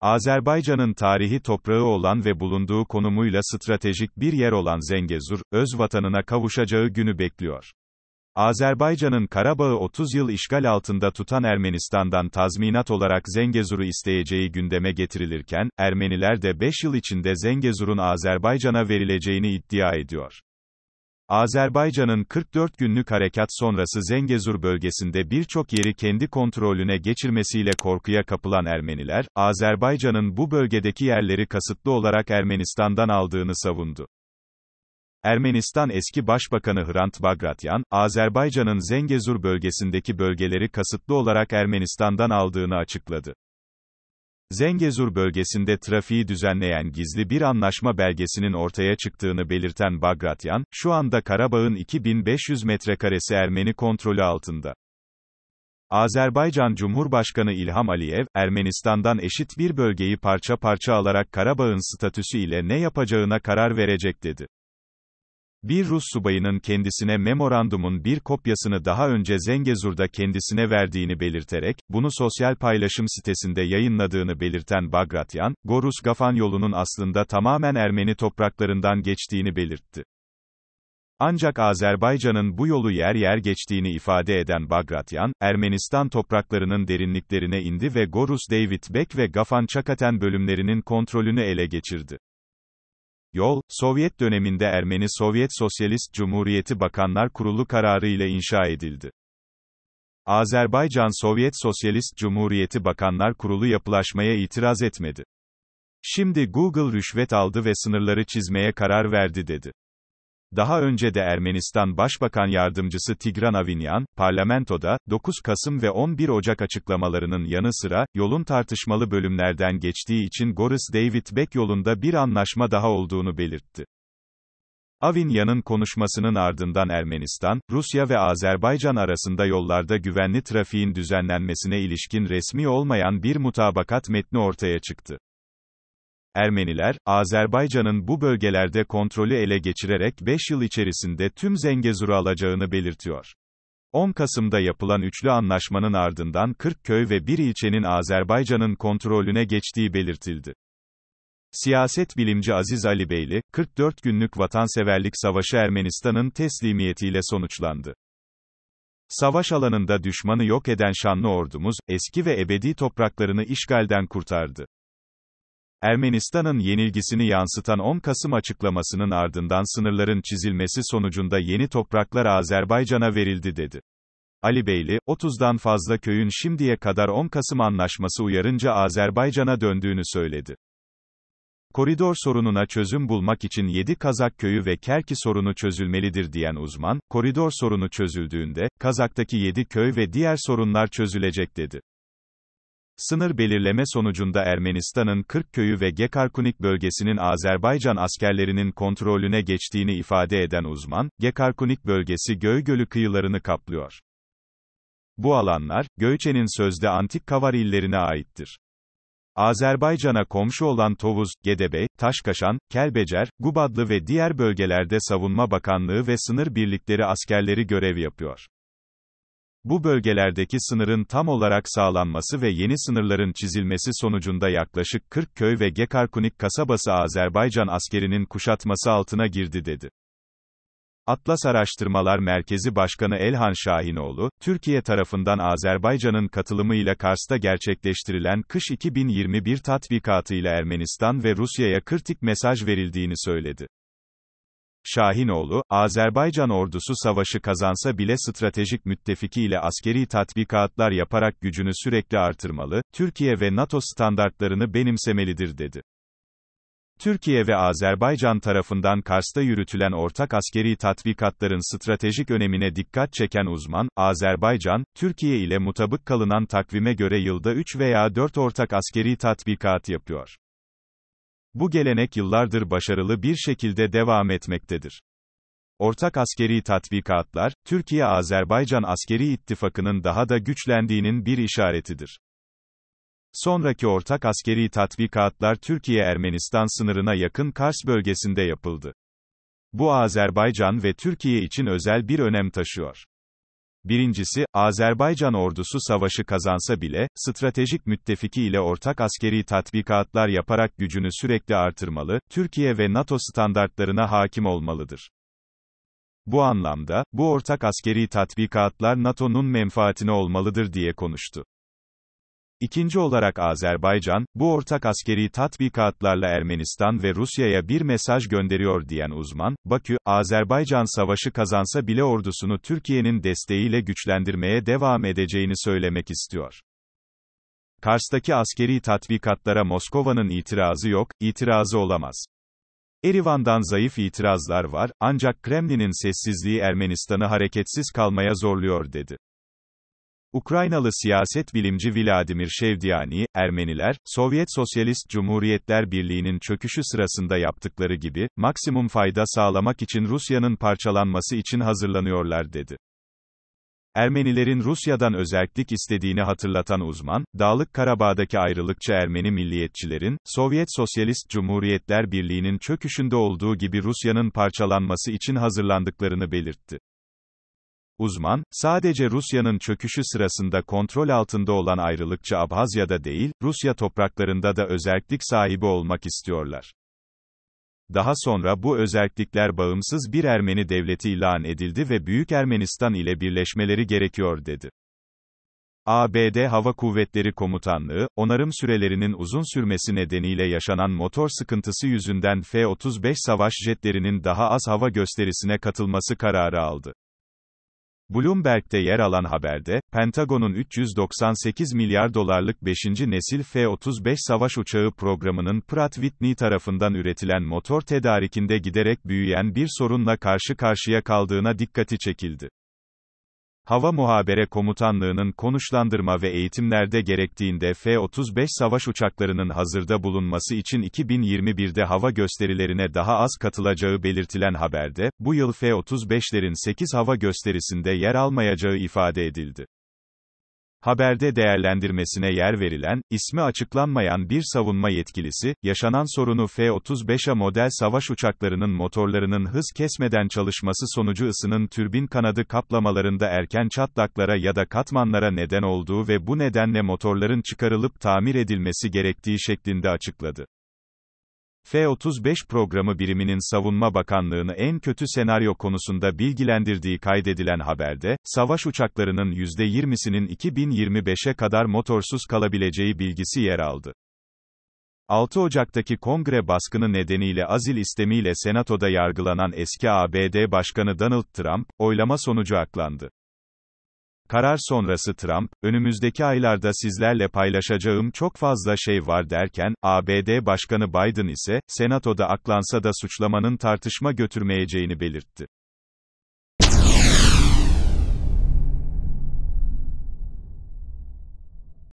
Azerbaycan'ın tarihi toprağı olan ve bulunduğu konumuyla stratejik bir yer olan Zengezur, öz vatanına kavuşacağı günü bekliyor. Azerbaycan'ın Karabağ'ı 30 yıl işgal altında tutan Ermenistan'dan tazminat olarak Zengezur'u isteyeceği gündeme getirilirken, Ermeniler de 5 yıl içinde Zengezur'un Azerbaycan'a verileceğini iddia ediyor. Azerbaycan'ın 44 günlük harekat sonrası Zengezur bölgesinde birçok yeri kendi kontrolüne geçirmesiyle korkuya kapılan Ermeniler, Azerbaycan'ın bu bölgedeki yerleri kasıtlı olarak Ermenistan'dan aldığını savundu. Ermenistan eski Başbakanı Hrant Bagratyan, Azerbaycan'ın Zengezur bölgesindeki bölgeleri kasıtlı olarak Ermenistan'dan aldığını açıkladı. Zengezur bölgesinde trafiği düzenleyen gizli bir anlaşma belgesinin ortaya çıktığını belirten Bagratyan, şu anda Karabağ'ın 2500 metrekaresi Ermeni kontrolü altında. Azerbaycan Cumhurbaşkanı İlham Aliyev, Ermenistan'dan eşit bir bölgeyi parça parça alarak Karabağ'ın statüsü ile ne yapacağına karar verecek dedi. Bir Rus subayının kendisine memorandumun bir kopyasını daha önce Zengezur'da kendisine verdiğini belirterek, bunu sosyal paylaşım sitesinde yayınladığını belirten Bagratyan, Gorus-Gafan yolunun aslında tamamen Ermeni topraklarından geçtiğini belirtti. Ancak Azerbaycan'ın bu yolu yer yer geçtiğini ifade eden Bagratyan, Ermenistan topraklarının derinliklerine indi ve Gorus David Bek ve Gafan Çakaten bölümlerinin kontrolünü ele geçirdi. Yol, Sovyet döneminde Ermeni Sovyet Sosyalist Cumhuriyeti Bakanlar Kurulu kararı ile inşa edildi. Azerbaycan Sovyet Sosyalist Cumhuriyeti Bakanlar Kurulu yapılaşmaya itiraz etmedi. Şimdi Google rüşvet aldı ve sınırları çizmeye karar verdi dedi. Daha önce de Ermenistan Başbakan Yardımcısı Tigran Avinyan, parlamentoda, 9 Kasım ve 11 Ocak açıklamalarının yanı sıra, yolun tartışmalı bölümlerden geçtiği için Goris David Beck yolunda bir anlaşma daha olduğunu belirtti. Avinyan'ın konuşmasının ardından Ermenistan, Rusya ve Azerbaycan arasında yollarda güvenli trafiğin düzenlenmesine ilişkin resmi olmayan bir mutabakat metni ortaya çıktı. Ermeniler, Azerbaycan'ın bu bölgelerde kontrolü ele geçirerek 5 yıl içerisinde tüm Zengezur'u alacağını belirtiyor. 10 Kasım'da yapılan üçlü anlaşmanın ardından 40 köy ve bir ilçenin Azerbaycan'ın kontrolüne geçtiği belirtildi. Siyaset bilimci Aziz Ali Beyli, 44 günlük vatanseverlik savaşı Ermenistan'ın teslimiyetiyle sonuçlandı. Savaş alanında düşmanı yok eden şanlı ordumuz, eski ve ebedi topraklarını işgalden kurtardı. Ermenistan'ın yenilgisini yansıtan 10 Kasım açıklamasının ardından sınırların çizilmesi sonucunda yeni topraklar Azerbaycan'a verildi dedi. Ali Beyli, 30'dan fazla köyün şimdiye kadar 10 Kasım anlaşması uyarınca Azerbaycan'a döndüğünü söyledi. Koridor sorununa çözüm bulmak için 7 Kazak köyü ve Kerki sorunu çözülmelidir diyen uzman, koridor sorunu çözüldüğünde, Kazak'taki 7 köy ve diğer sorunlar çözülecek dedi. Sınır belirleme sonucunda Ermenistan'ın 40 köyü ve Gekarkunik bölgesinin Azerbaycan askerlerinin kontrolüne geçtiğini ifade eden uzman, Gekarkunik bölgesi Göygölü kıyılarını kaplıyor. Bu alanlar, Göçe'nin sözde antik Kavar illerine aittir. Azerbaycan'a komşu olan Tovuz, Gedebey, Taşkaşan, Kelbecer, Gubadlı ve diğer bölgelerde Savunma Bakanlığı ve sınır birlikleri askerleri görev yapıyor. Bu bölgelerdeki sınırın tam olarak sağlanması ve yeni sınırların çizilmesi sonucunda yaklaşık 40 köy ve Gekarkunik kasabası Azerbaycan askerinin kuşatması altına girdi dedi. Atlas Araştırmalar Merkezi Başkanı Elhan Şahinoğlu, Türkiye tarafından Azerbaycan'ın katılımıyla Kars'ta gerçekleştirilen Kış 2021 tatbikatıyla Ermenistan ve Rusya'ya kritik mesaj verildiğini söyledi. Şahinoğlu, Azerbaycan ordusu savaşı kazansa bile stratejik müttefiki ile askeri tatbikatlar yaparak gücünü sürekli artırmalı, Türkiye ve NATO standartlarını benimsemelidir dedi. Türkiye ve Azerbaycan tarafından Kars'ta yürütülen ortak askeri tatbikatların stratejik önemine dikkat çeken uzman, Azerbaycan, Türkiye ile mutabık kalınan takvime göre yılda 3 veya 4 ortak askeri tatbikat yapıyor. Bu gelenek yıllardır başarılı bir şekilde devam etmektedir. Ortak askeri tatbikatlar, Türkiye-Azerbaycan askeri ittifakının daha da güçlendiğinin bir işaretidir. Sonraki ortak askeri tatbikatlar Türkiye-Ermenistan sınırına yakın Kars bölgesinde yapıldı. Bu Azerbaycan ve Türkiye için özel bir önem taşıyor. Birincisi, Azerbaycan ordusu savaşı kazansa bile, stratejik müttefiki ile ortak askeri tatbikatlar yaparak gücünü sürekli artırmalı, Türkiye ve NATO standartlarına hakim olmalıdır. Bu anlamda, bu ortak askeri tatbikatlar NATO'nun menfaatine olmalıdır diye konuştu. İkinci olarak Azerbaycan, bu ortak askeri tatbikatlarla Ermenistan ve Rusya'ya bir mesaj gönderiyor diyen uzman, Bakü, Azerbaycan savaşı kazansa bile ordusunu Türkiye'nin desteğiyle güçlendirmeye devam edeceğini söylemek istiyor. Kars'taki askeri tatbikatlara Moskova'nın itirazı yok, itirazı olamaz. Erivan'dan zayıf itirazlar var, ancak Kremlin'in sessizliği Ermenistan'ı hareketsiz kalmaya zorluyor dedi. Ukraynalı siyaset bilimci Vladimir Şevdiani, Ermeniler, Sovyet Sosyalist Cumhuriyetler Birliği'nin çöküşü sırasında yaptıkları gibi, maksimum fayda sağlamak için Rusya'nın parçalanması için hazırlanıyorlar dedi. Ermenilerin Rusya'dan özellik istediğini hatırlatan uzman, Dağlık Karabağ'daki ayrılıkçı Ermeni milliyetçilerin, Sovyet Sosyalist Cumhuriyetler Birliği'nin çöküşünde olduğu gibi Rusya'nın parçalanması için hazırlandıklarını belirtti. Uzman, sadece Rusya'nın çöküşü sırasında kontrol altında olan ayrılıkçı Abhazya'da değil, Rusya topraklarında da özellik sahibi olmak istiyorlar. Daha sonra bu özellikler bağımsız bir Ermeni devleti ilan edildi ve Büyük Ermenistan ile birleşmeleri gerekiyor dedi. ABD Hava Kuvvetleri Komutanlığı, onarım sürelerinin uzun sürmesi nedeniyle yaşanan motor sıkıntısı yüzünden F-35 savaş jetlerinin daha az hava gösterisine katılması kararı aldı. Bloomberg'de yer alan haberde, Pentagon'un 398 milyar dolarlık 5. nesil F-35 savaş uçağı programının Pratt Whitney tarafından üretilen motor tedarikinde giderek büyüyen bir sorunla karşı karşıya kaldığına dikkati çekildi. Hava Muhabere Komutanlığı'nın konuşlandırma ve eğitimlerde gerektiğinde F-35 savaş uçaklarının hazırda bulunması için 2021'de hava gösterilerine daha az katılacağı belirtilen haberde, bu yıl F-35'lerin 8 hava gösterisinde yer almayacağı ifade edildi. Haberde değerlendirmesine yer verilen, ismi açıklanmayan bir savunma yetkilisi, yaşanan sorunu F-35A model savaş uçaklarının motorlarının hız kesmeden çalışması sonucu ısının türbin kanadı kaplamalarında erken çatlaklara ya da katmanlara neden olduğu ve bu nedenle motorların çıkarılıp tamir edilmesi gerektiği şeklinde açıkladı. F-35 programı biriminin Savunma Bakanlığı'nı en kötü senaryo konusunda bilgilendirdiği kaydedilen haberde, savaş uçaklarının %20'sinin 2025'e kadar motorsuz kalabileceği bilgisi yer aldı. 6 Ocak'taki kongre baskını nedeniyle azil istemiyle senatoda yargılanan eski ABD Başkanı Donald Trump, oylama sonucu aklandı. Karar sonrası Trump, önümüzdeki aylarda sizlerle paylaşacağım çok fazla şey var derken, ABD Başkanı Biden ise, Senatoda aklansa da suçlamanın tartışma götürmeyeceğini belirtti.